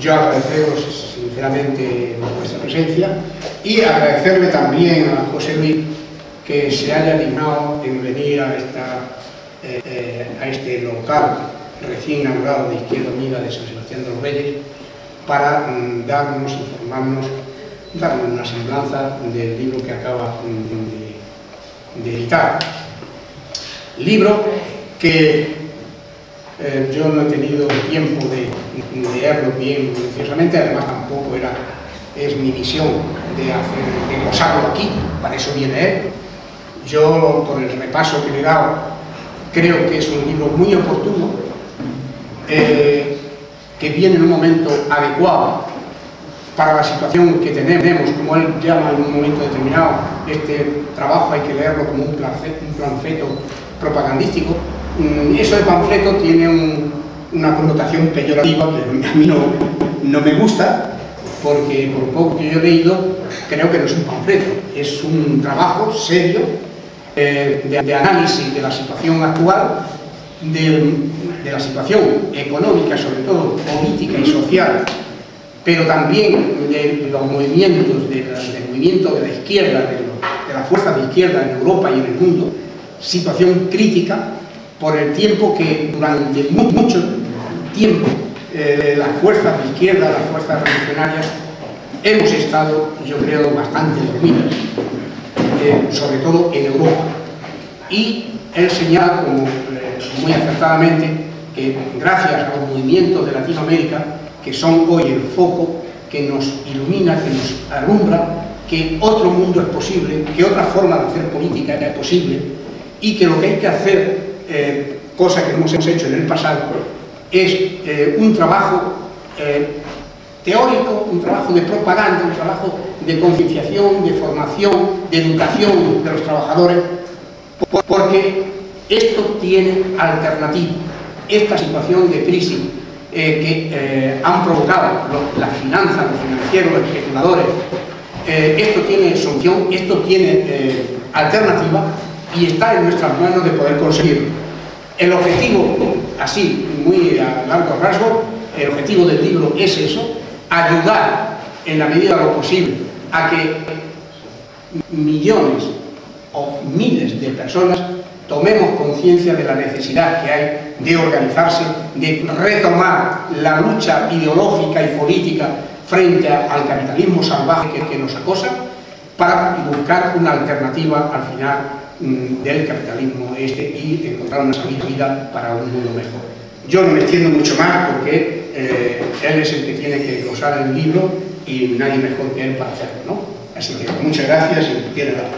Yo agradeceros sinceramente vuestra presencia y agradecerle también a José Luis que se haya dignado en venir a, esta, eh, eh, a este local recién inaugurado de Izquierda Unida de San Sebastián de los Reyes para mm, darnos, informarnos, darnos una semblanza del libro que acaba mm, de, de editar. Libro que eh, yo no he tenido tiempo de, leerlo bien minuciosamente, además tampoco era, es mi misión de, hacer, de posarlo aquí, para eso viene él. Yo, por el repaso que le he dado, creo que es un libro muy oportuno, eh, que viene en un momento adecuado para la situación que tenemos, como él llama en un momento determinado, este trabajo hay que leerlo como un, planfeto propagandístico, eso de panfleto tiene una connotación peyorativa que a mí no, me gusta, porque por poco que yo he leído, creo que no es un panfleto, es un trabajo serio eh, de, análisis de la situación actual, de, la situación económica, sobre todo política y social, pero también de los movimientos, del movimiento de la izquierda, de, la fuerza de izquierda en Europa y en el mundo, situación crítica por el tiempo que durante mucho tiempo eh, las fuerzas de izquierda, las fuerzas revolucionarias, hemos estado, yo creo, bastante dormidas, eh, sobre todo en Europa. Y él señala, eh, muy acertadamente, que gracias a los movimientos de Latinoamérica, que son hoy el foco que nos ilumina, que nos alumbra, que otro mundo es posible, que otra forma de hacer política es posible, y que lo que hay que hacer eh, cosa que hemos hecho en el pasado, es eh, un trabajo eh, teórico, un trabajo de propaganda, un trabajo de concienciación, de formación, de educación de los trabajadores, porque esto tiene alternativa. Esta situación de crisis que han provocado las finanzas, los financieros, los especuladores, esto tiene solución, esto tiene alternativa y está en nuestras manos de poder conseguirlo. El objetivo, así, muy a largo rasgo, el objetivo del libro es eso, ayudar en la medida de lo posible a que millones o miles de personas tomemos conciencia de la necesidad que hay de organizarse, de retomar la lucha ideológica y política frente al capitalismo salvaje que, que nos acosa, para buscar una alternativa al final del capitalismo este y encontrar una salida para un mundo mejor. Yo no me extiendo mucho más porque eh, él es el que tiene que glosar el libro y nadie mejor que él para hacerlo, ¿no? Así que muchas gracias y tiene la